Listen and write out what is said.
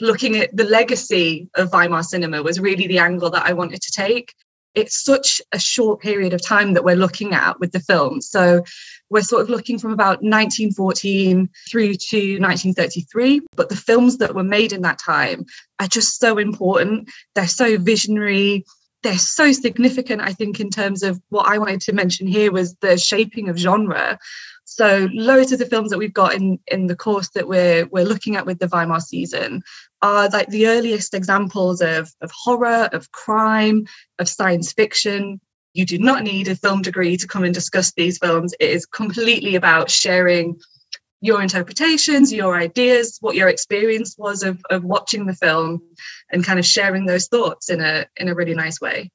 looking at the legacy of Weimar cinema was really the angle that I wanted to take. It's such a short period of time that we're looking at with the film. So we're sort of looking from about 1914 through to 1933. But the films that were made in that time are just so important. They're so visionary. They're so significant, I think, in terms of what I wanted to mention here was the shaping of genre. So loads of the films that we've got in in the course that we're we're looking at with the Weimar season are like the earliest examples of, of horror, of crime, of science fiction. You do not need a film degree to come and discuss these films. It is completely about sharing your interpretations, your ideas, what your experience was of, of watching the film and kind of sharing those thoughts in a in a really nice way.